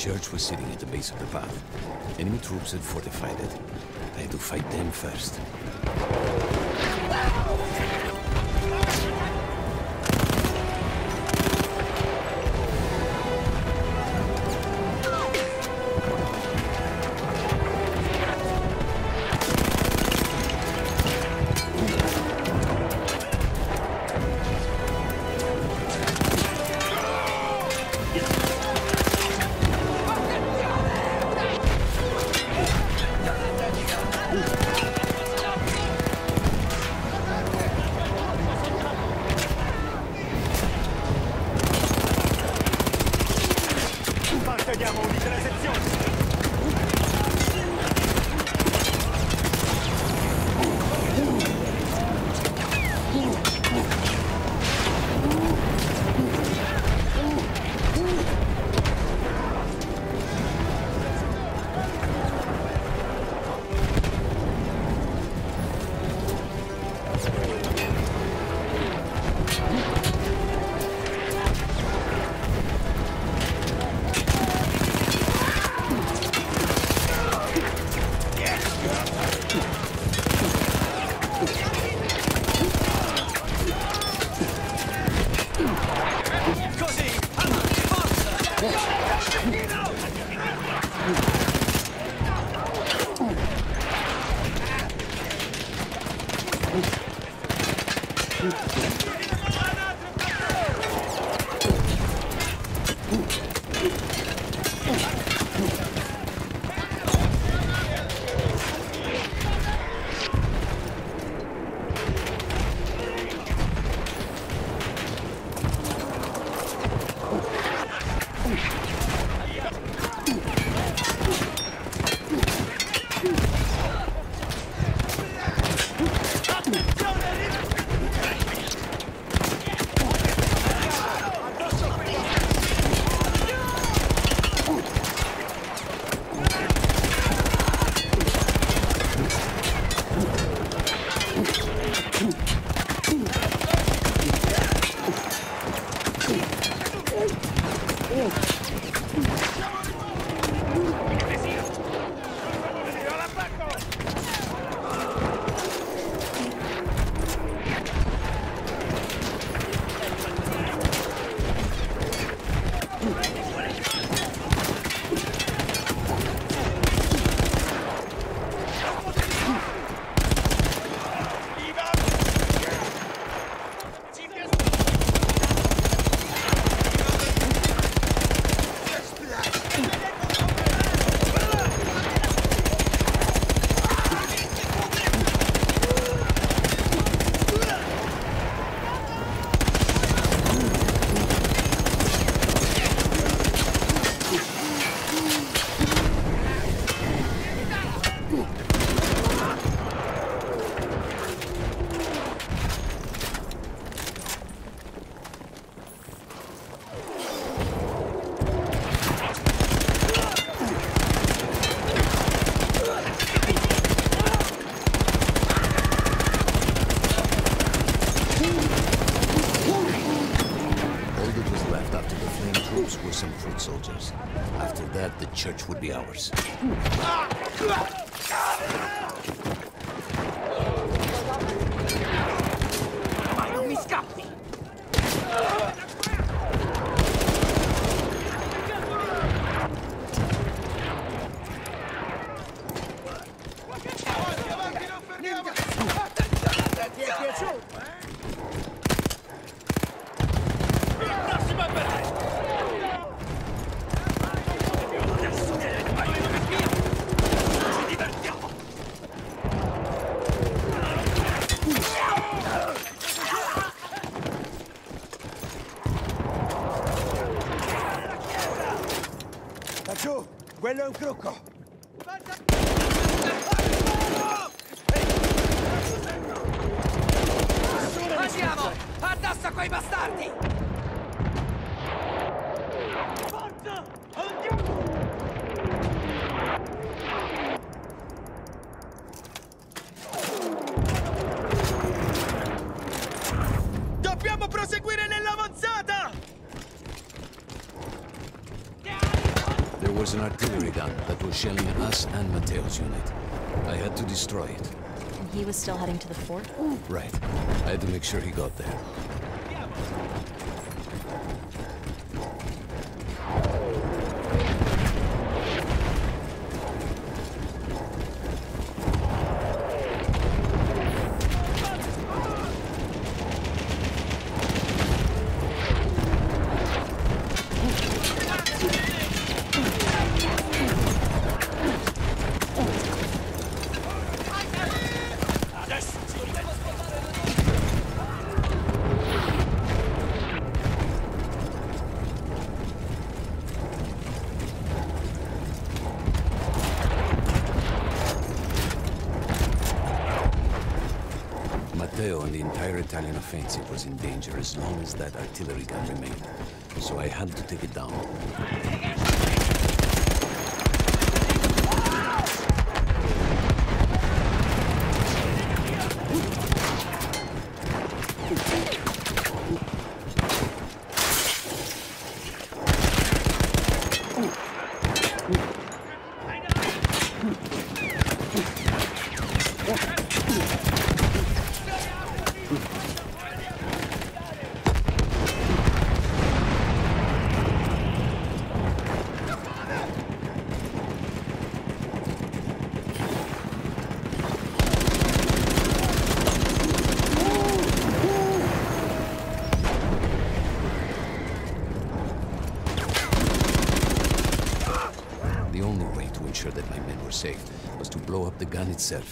church was sitting at the base of the path. Enemy troops had fortified it. I had to fight them first. Soldiers. After that, the church would be ours. Ah! Yoko! The fort? Right. I had to make sure he got there. Italian offensive was in danger as long as that artillery gun remained. So I had to take it down. The only way to ensure that my men were safe was to blow up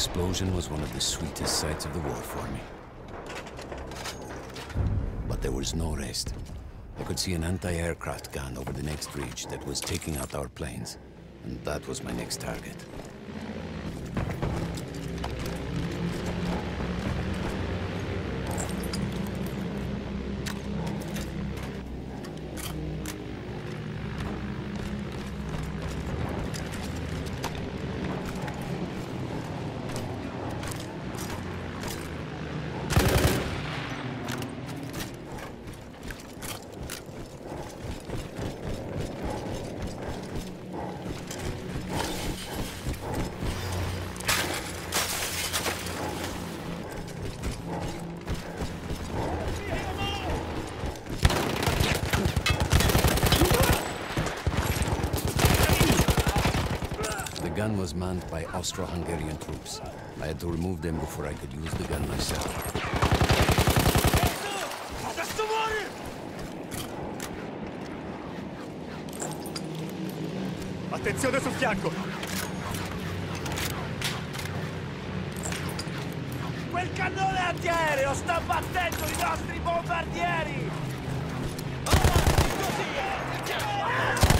explosion was one of the sweetest sights of the war for me. But there was no rest. I could see an anti-aircraft gun over the next ridge that was taking out our planes. And that was my next target. Was manned by Austro-Hungarian troops. I had to remove them before I could use the gun myself. Attenzione sul fianco! Quel cannone antiaereo sta battendo i nostri bombardieri! Un regalo!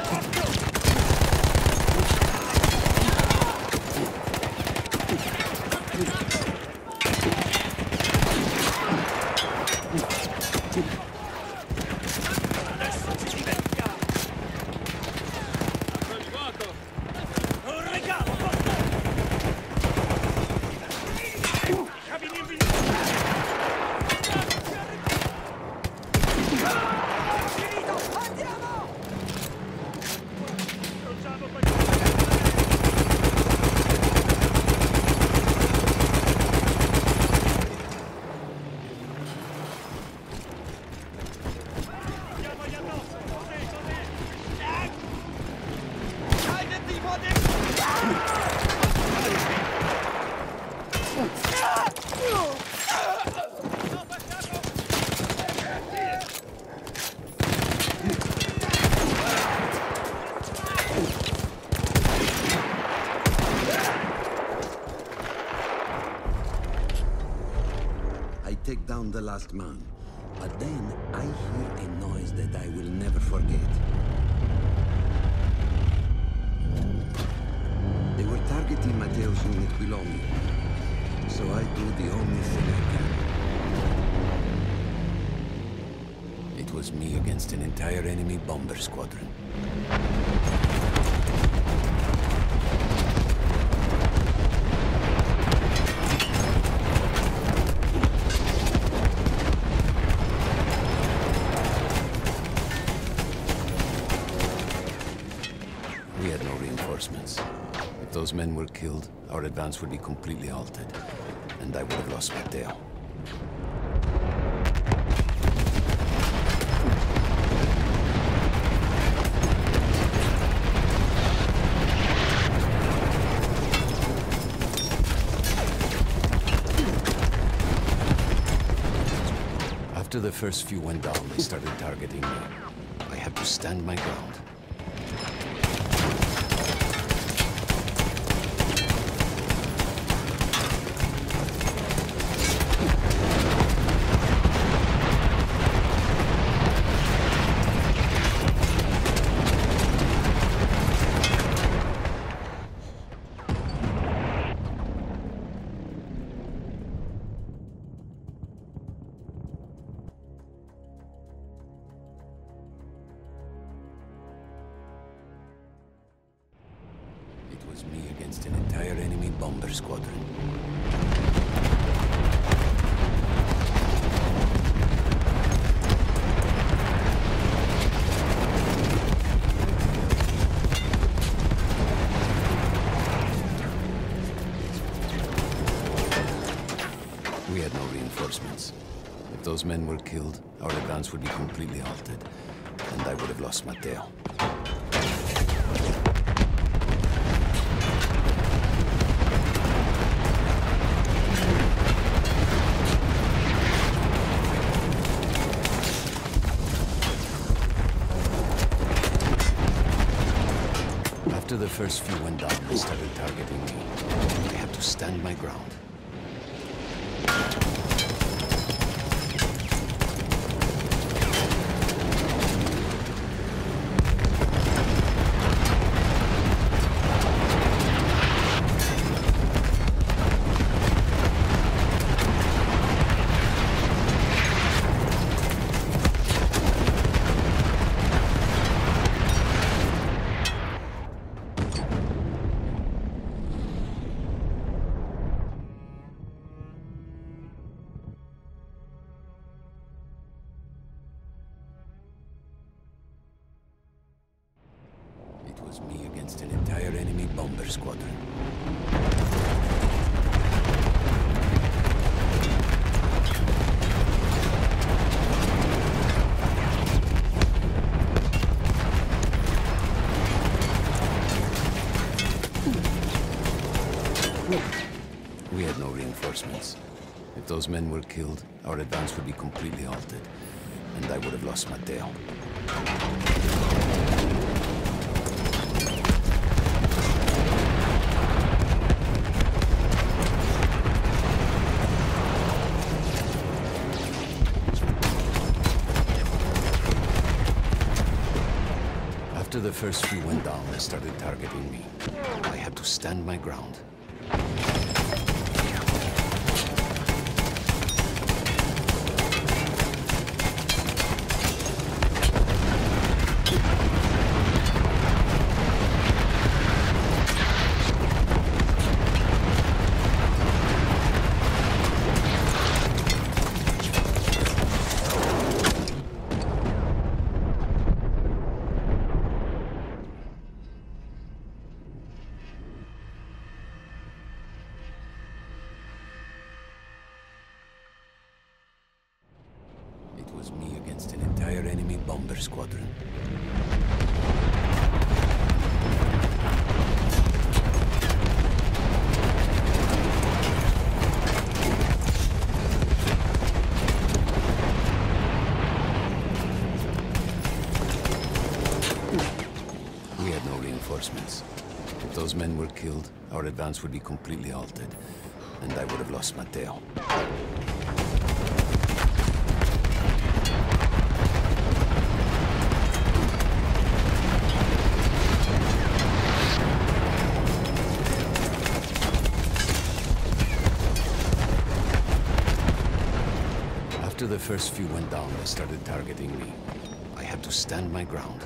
Cabini in I take down the last man. Men were killed, our advance would be completely halted, and I would have lost Matteo. After the first few went down, they started targeting me. I had to stand my ground. Men were killed, our advance would be completely halted, and I would have lost Matteo. After the first few went down, they started targeting me. I had to stand my ground. Men were killed, our advance would be completely halted, and I would have lost Matteo. After the first few went down, they started targeting me. I had to stand my ground. advance would be completely halted, and I would have lost Matteo. After the first few went down, they started targeting me. I had to stand my ground.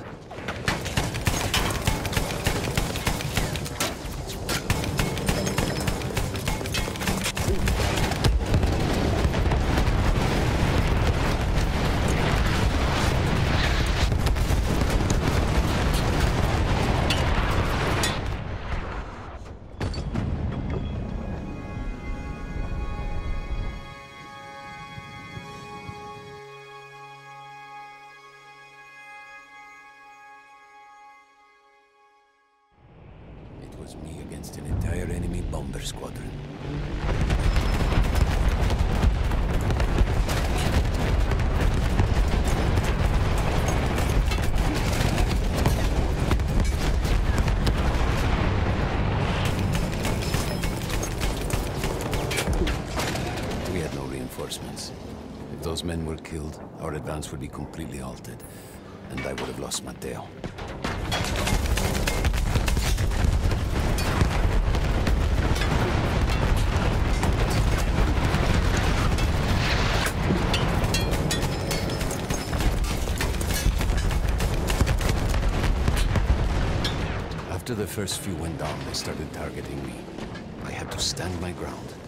Our advance would be completely halted, and I would have lost Matteo. After the first few went down, they started targeting me. I had to stand my ground.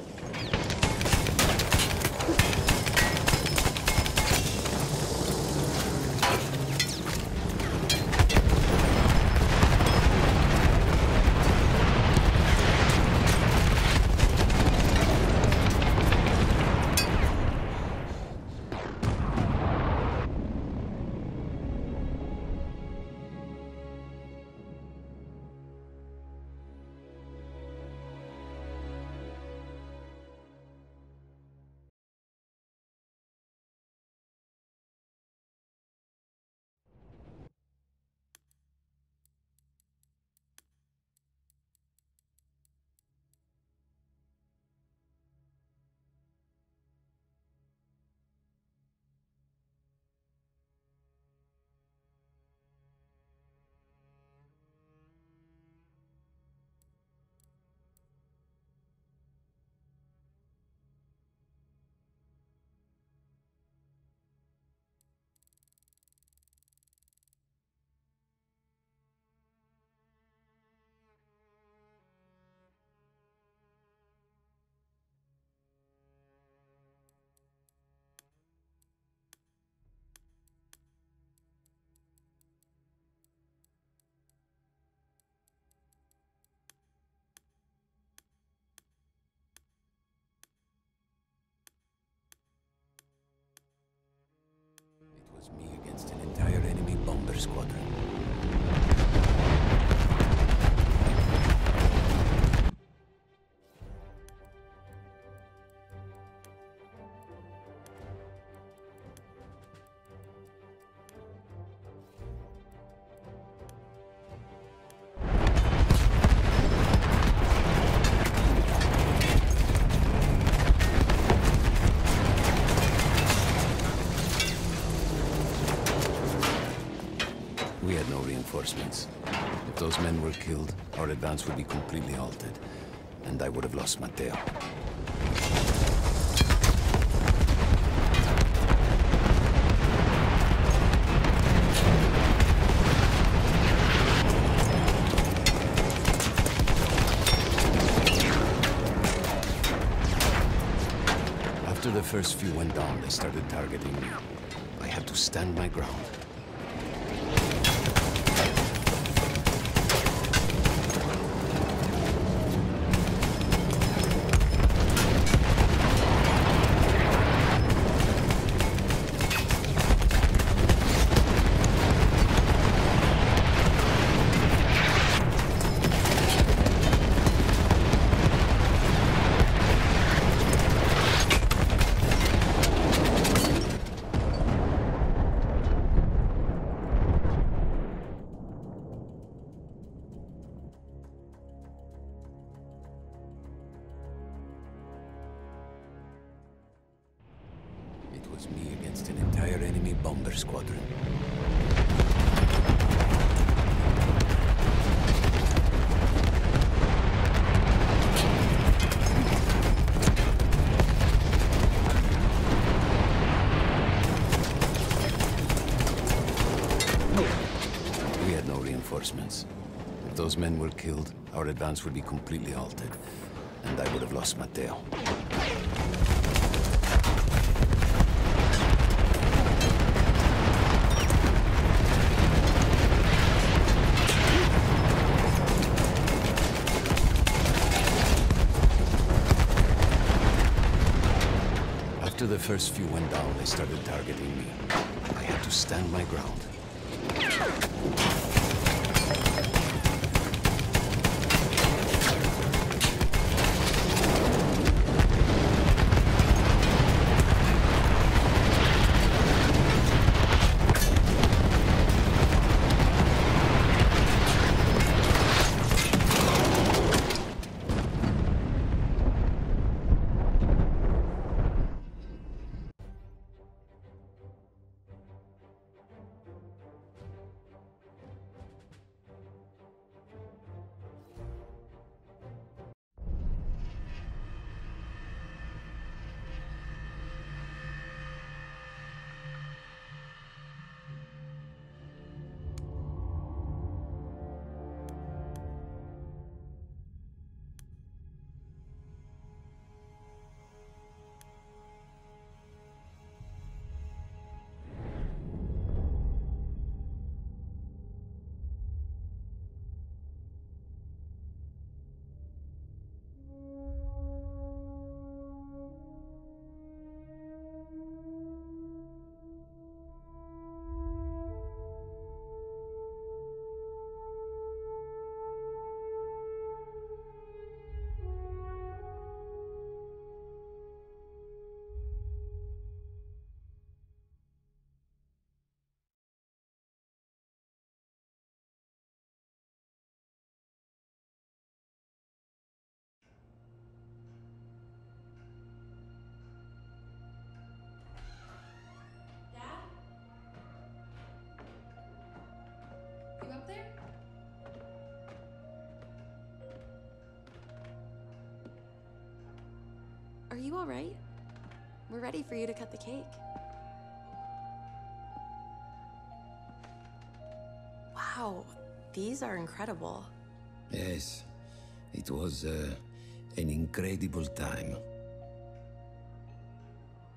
Squadron. Were killed, our advance would be completely halted, and I would have lost Matteo. After the first few went down, they started targeting me. I had to stand my ground. Men were killed, our advance would be completely halted, and I would have lost Matteo. After the first few went down, they started targeting me. I had to stand my ground. Are you all right? We're ready for you to cut the cake. Wow, these are incredible. Yes, it was uh, an incredible time.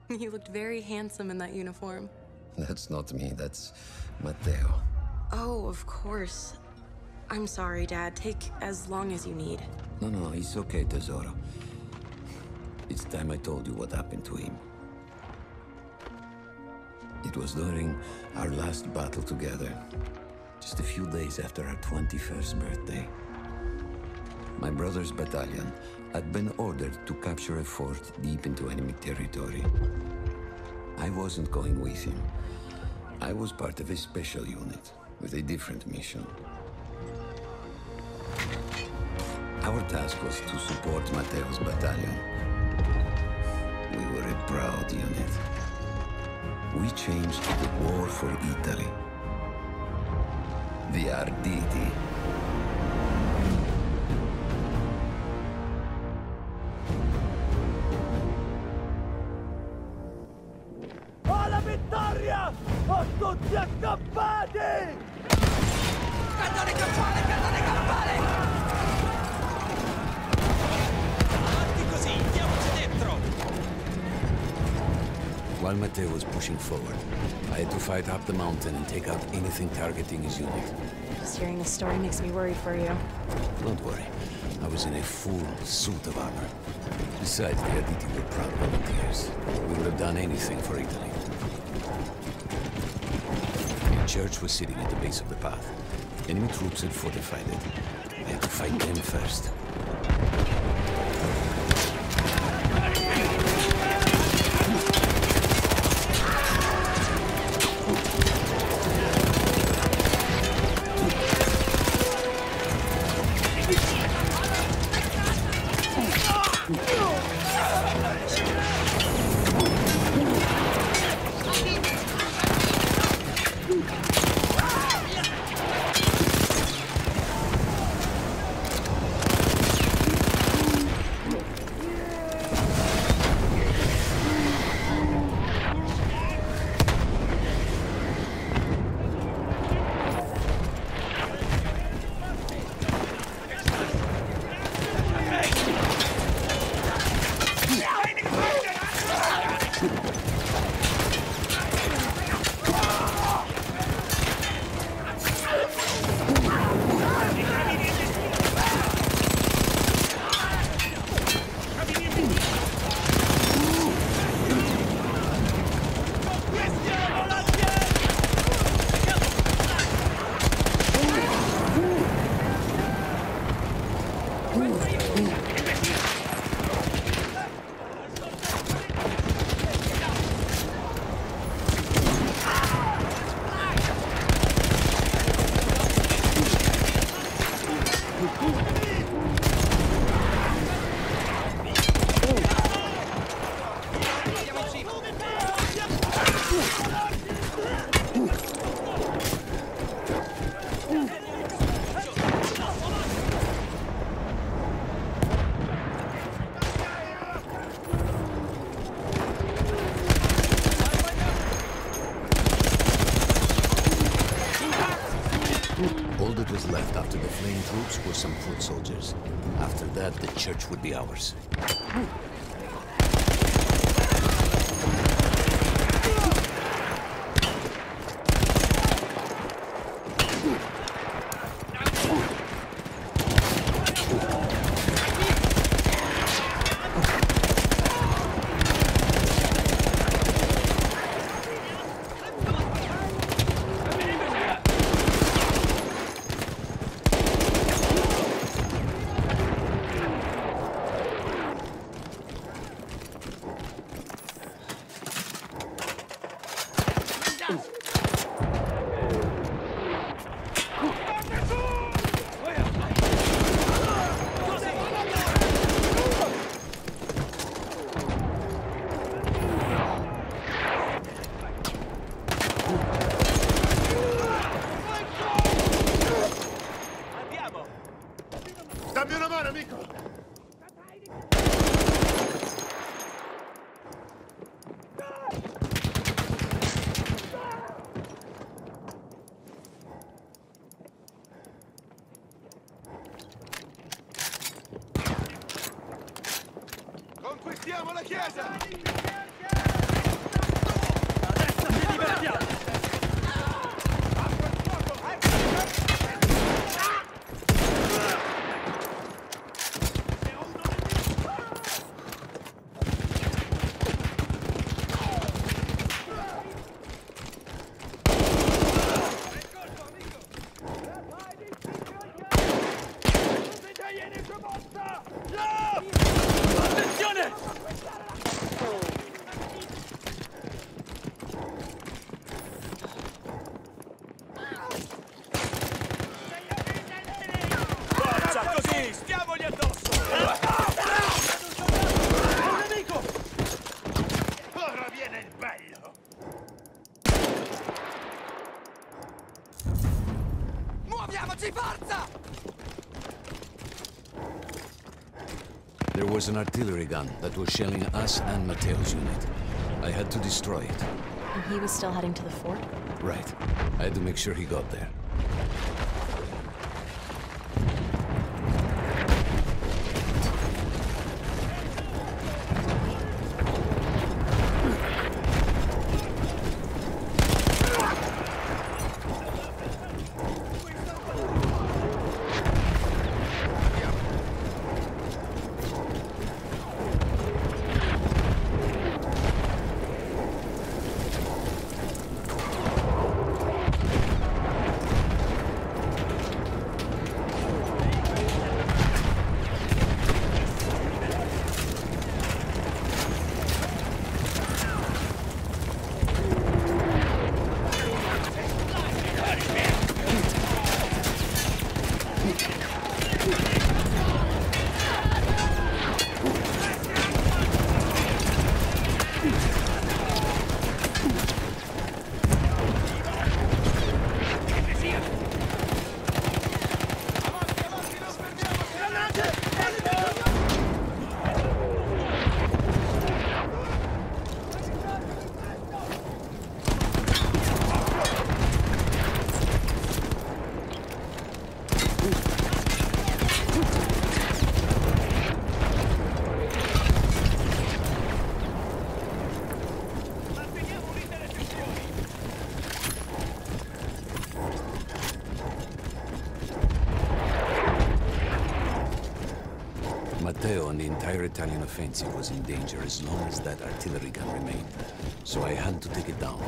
You looked very handsome in that uniform. That's not me, that's Matteo. Oh, of course. I'm sorry, Dad. Take as long as you need. No, no, it's okay, Tesoro. It's time I told you what happened to him. It was during our last battle together, just a few days after our 21st birthday. My brother's battalion had been ordered to capture a fort deep into enemy territory. I wasn't going with him. I was part of a special unit with a different mission. Our task was to support Matteo's battalion. Proud unit. We changed the war for Italy. The Arditi. Up the mountain and take out anything targeting his unit. Just hearing the story makes me worried for you. Don't worry, I was in a full suit of armor. Besides, the Arditi were proud volunteers. We would have done anything for Italy. The church was sitting at the base of the path. Enemy troops had fortified it. I had to fight them first. Was an artillery gun that was shelling us and Matteo's unit. I had to destroy it. And he was still heading to the fort? Right. I had to make sure he got there. Matteo and the entire Italian offensive was in danger as long as that artillery gun remained. So I had to take it down.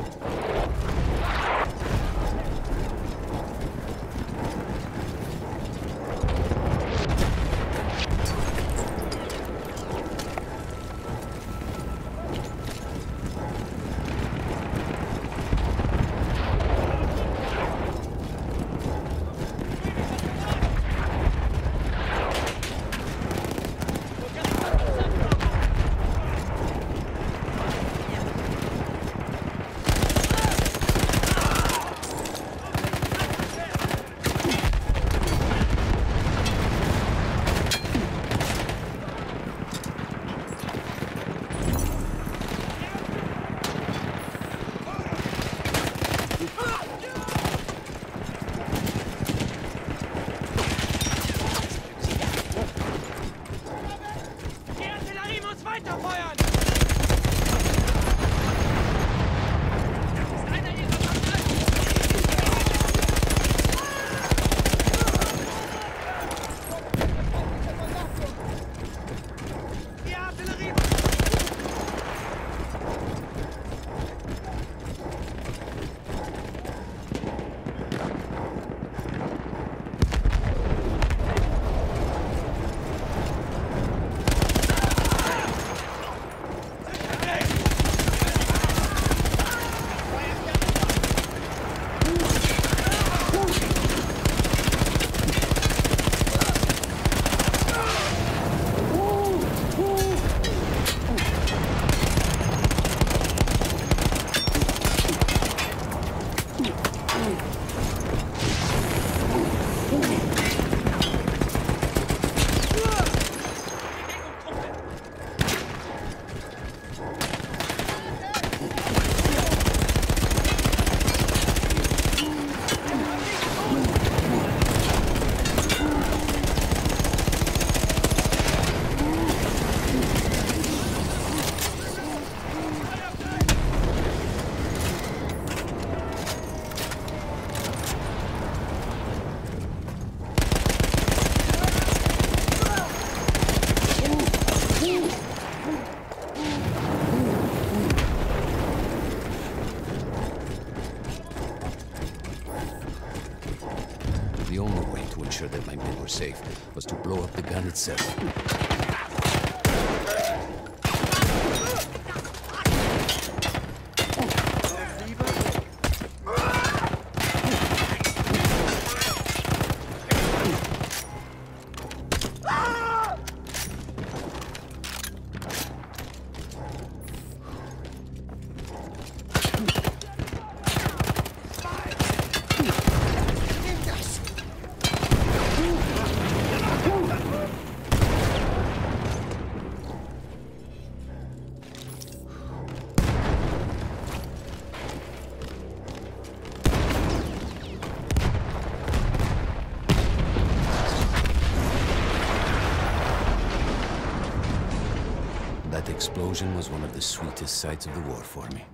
Explosion was one of the sweetest sights of the war for me.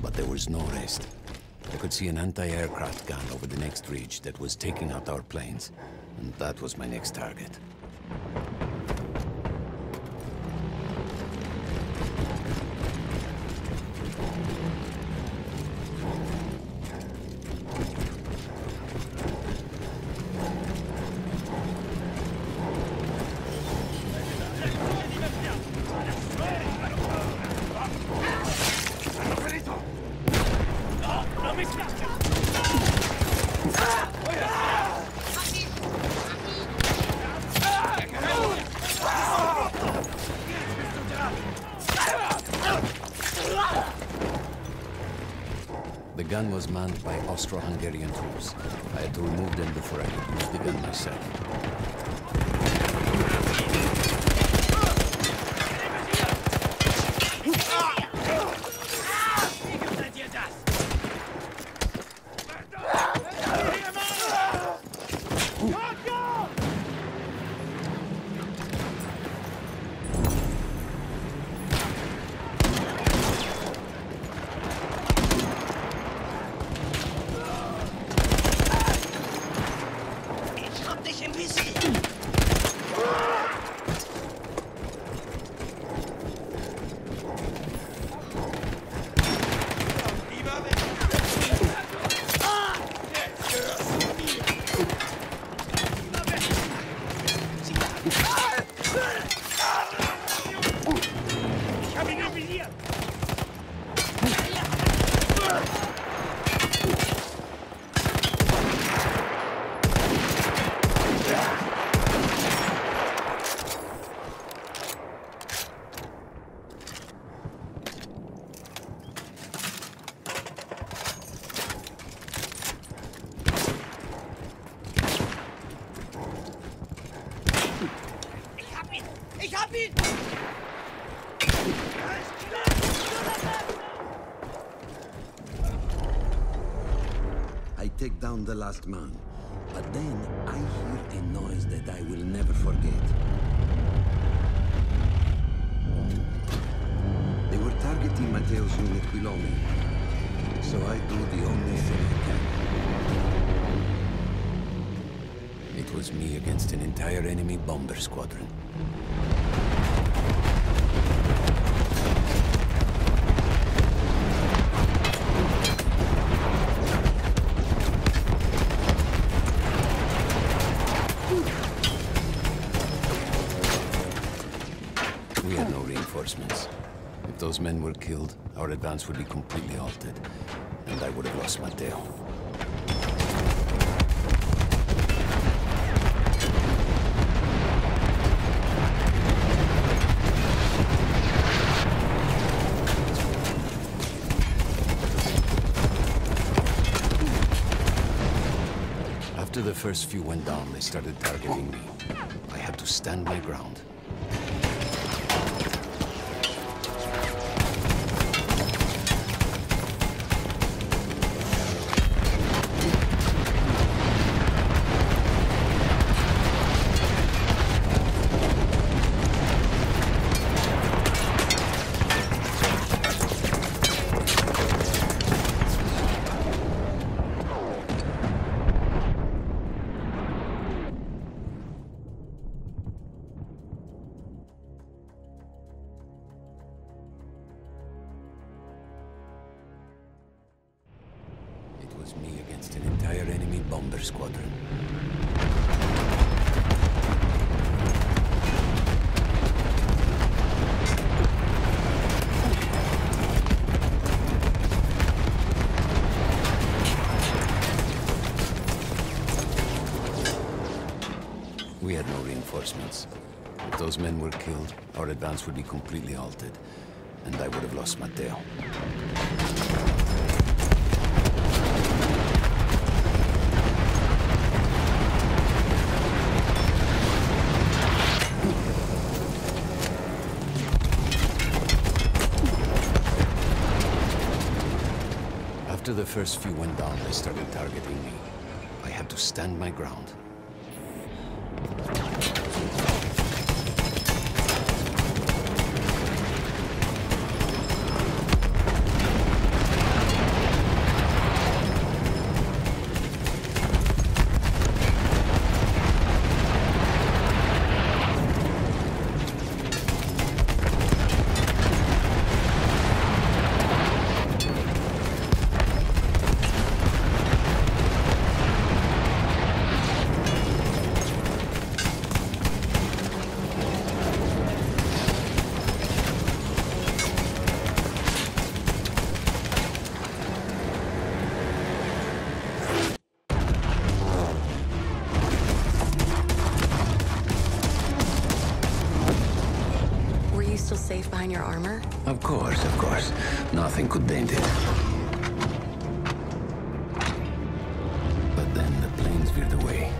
But there was no rest. I could see an anti-aircraft gun over the next ridge that was taking out our planes. And that was my next target. The gun was manned by Austro-Hungarian troops. I had to remove them before I could use the gun myself. Ich hab dich im Visier. Lieber weg. Jetzt gehörst du mir. Lieber weg. Sie Ich hab ihn im Visier. Ich hab ihn! Ich hab ihn! I take down the last man, but then I hear a noise that I will never forget. They were targeting Matteo's unit below me, so I do the only thing I can. It was me against an entire enemy bomber squadron. We had no reinforcements. If those men were killed, our advance would be completely halted, and I would have lost Matteo. After the first few went down, they started targeting me. I had to stand my ground. Me against an entire enemy bomber squadron. We had no reinforcements. If those men were killed, our advance would be completely halted, and I would have lost Matteo. First few went down, they started targeting me. I had to stand my ground. Behind your armor? Of course, of course. Nothing could dent it. But then the planes veered away.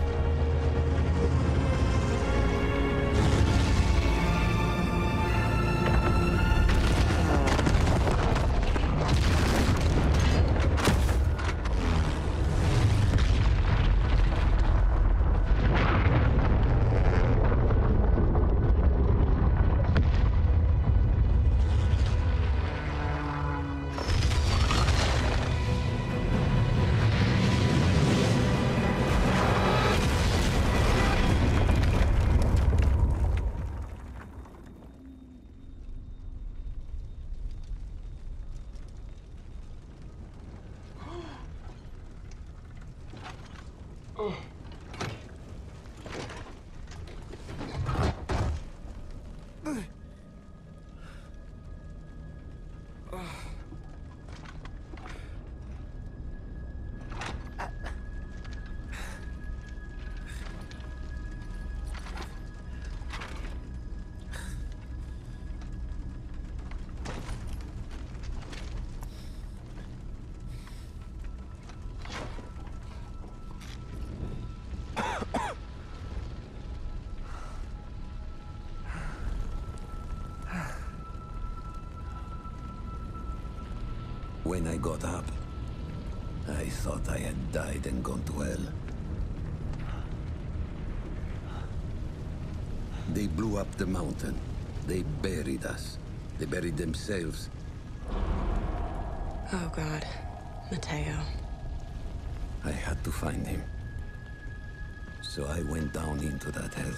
When I got up, I thought I had died and gone to hell. They blew up the mountain. They buried us. They buried themselves. Oh, God. Matteo. I had to find him. So I went down into that hell.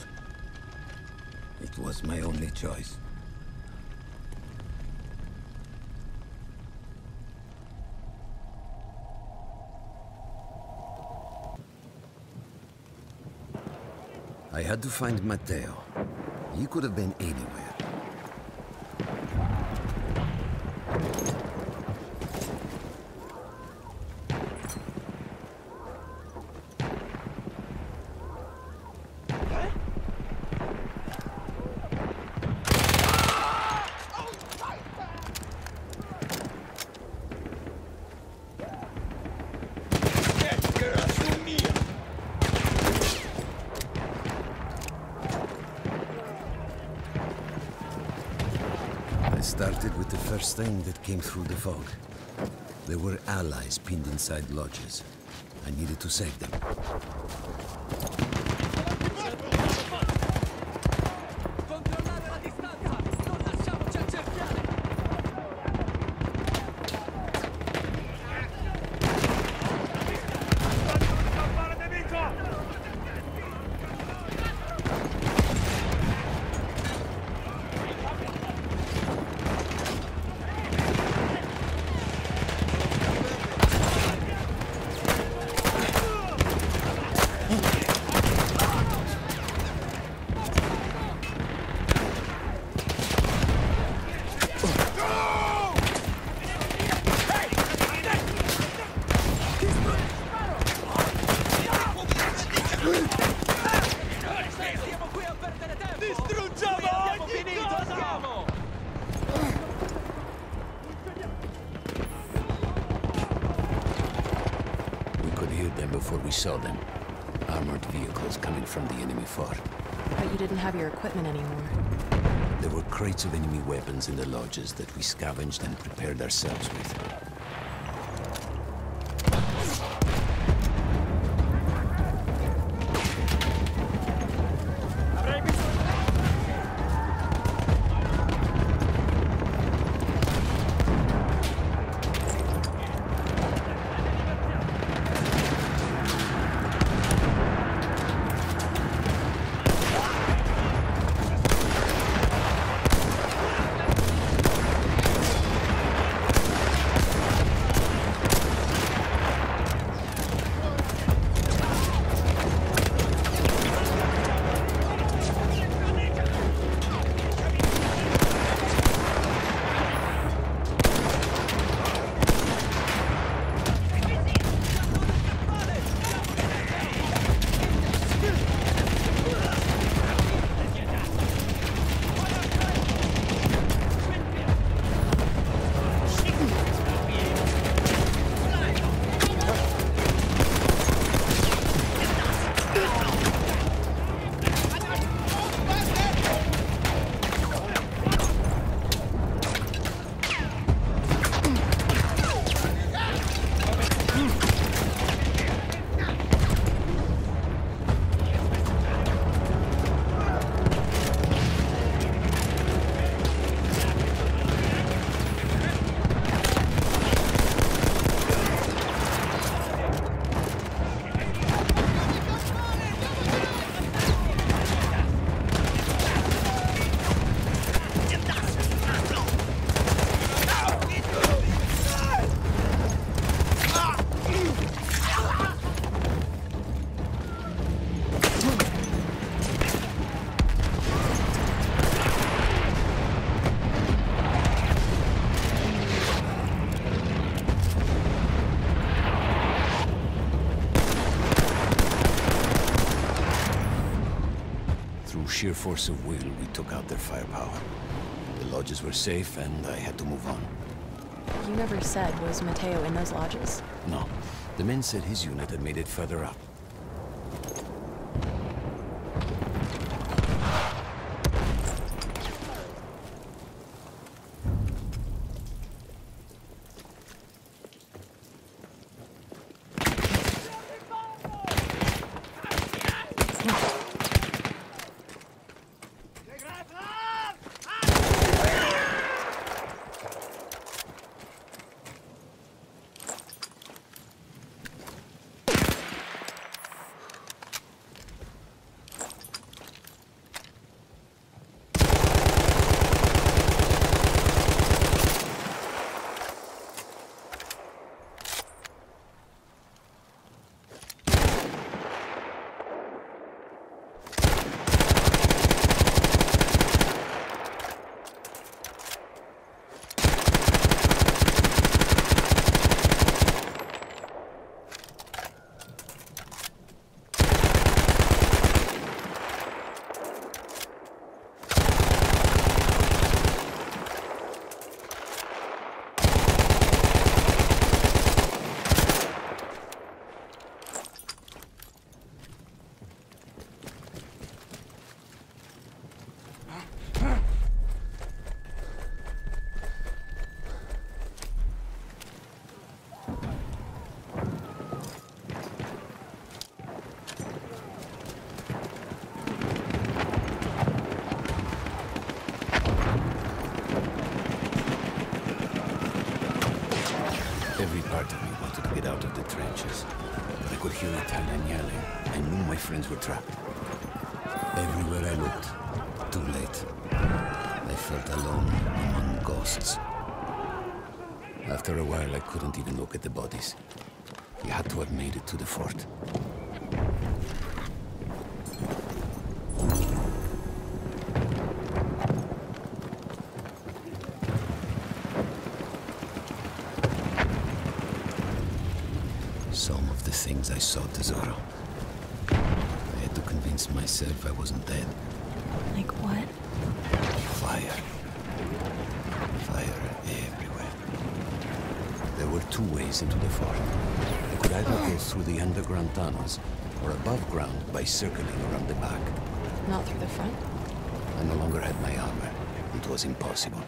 It was my only choice. I had to find Matteo. He could have been anywhere. I started thing that came through the fog. There were allies pinned inside lodges. I needed to save them. Before we saw them. Armored vehicles coming from the enemy fort. But you didn't have your equipment anymore. There were crates of enemy weapons in the lodges that we scavenged and prepared ourselves with. Sheer force of will, we took out their firepower. The lodges were safe, and I had to move on. You never said, was Matteo in those lodges? No, the men said his unit had made it further up. Couldn't even look at the bodies. We had to have made it to the fort. Some of the things I saw, Tesoro. I had to convince myself I wasn't dead. Like what? Fire. Fire everywhere. There were two ways into the fort. I could could either go through the underground tunnels or above ground by circling around the back. Not through the front? I no longer had my armor. It was impossible.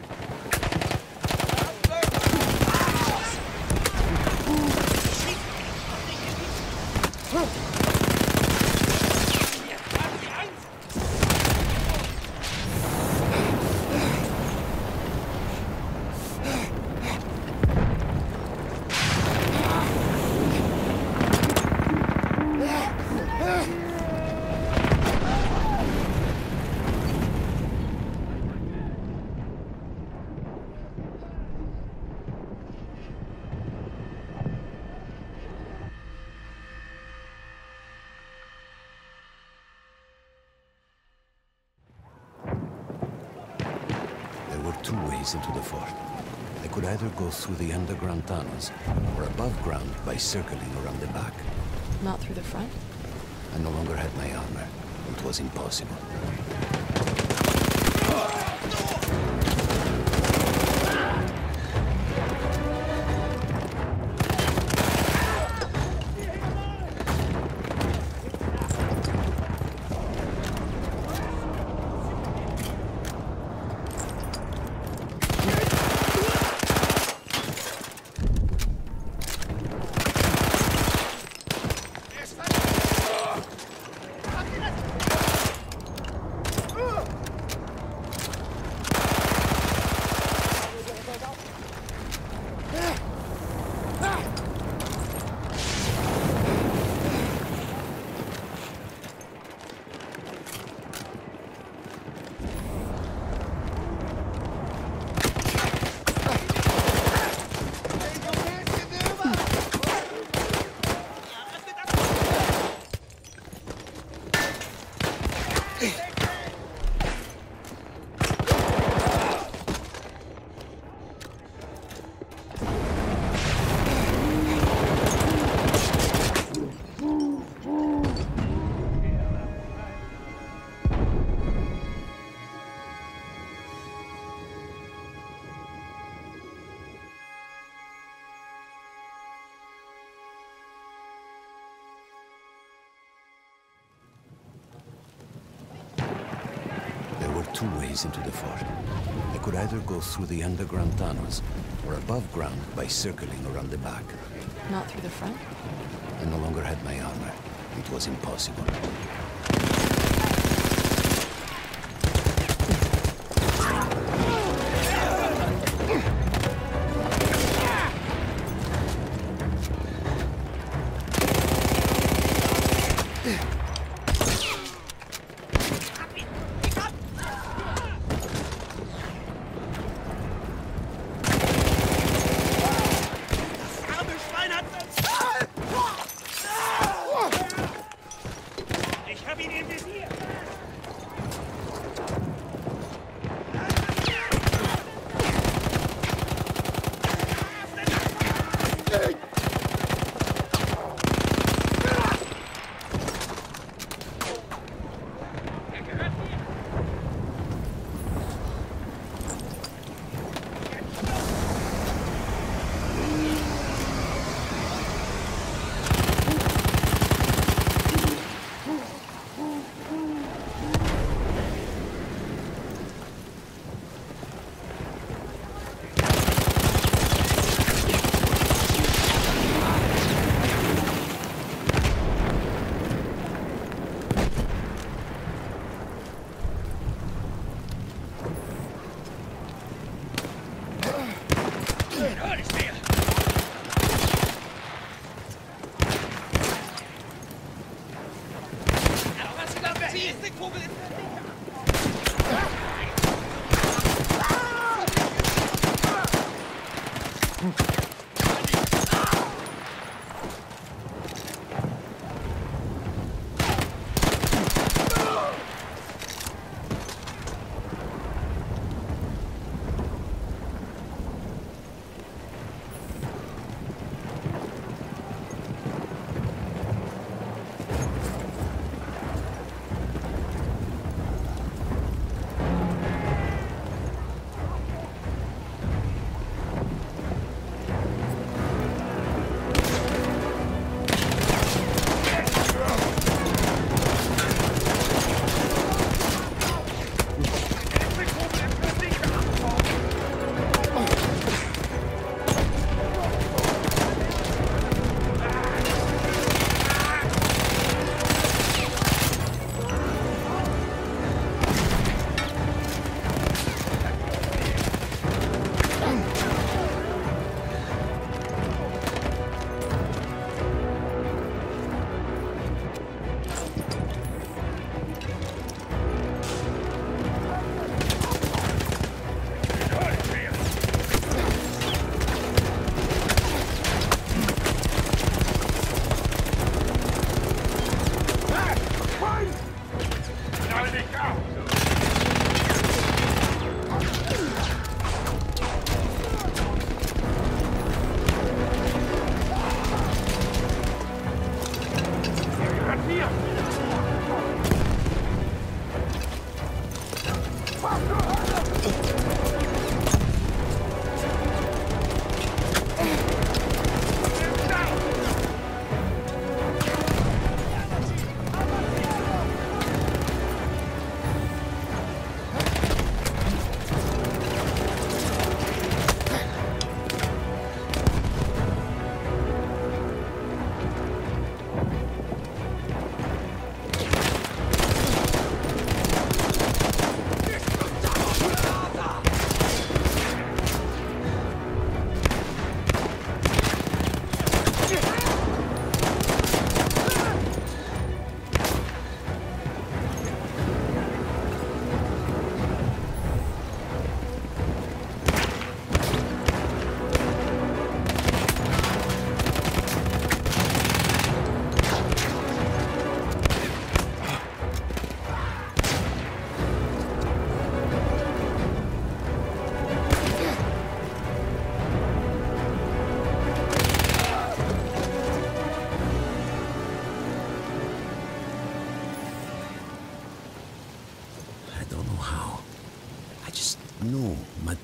There were two ways into the fort. I could either go through the underground tunnels or above ground by circling around the back. Not through the front? I no longer had my armor. It was impossible. Two ways into the fort. I could either go through the underground tunnels or above ground by circling around the back. Not through the front? I no longer had my armor. It was impossible. Wie ist der Vogel im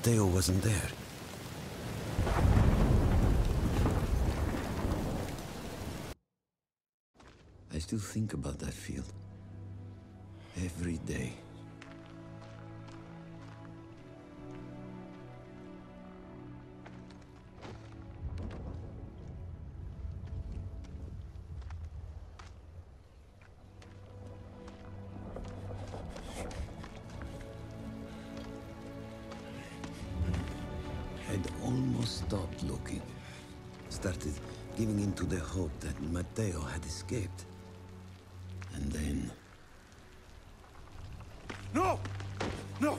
Matteo wasn't there. I still think about that field. Every day. Stopped looking. Started giving in to the hope that Matteo had escaped. And then... No! No!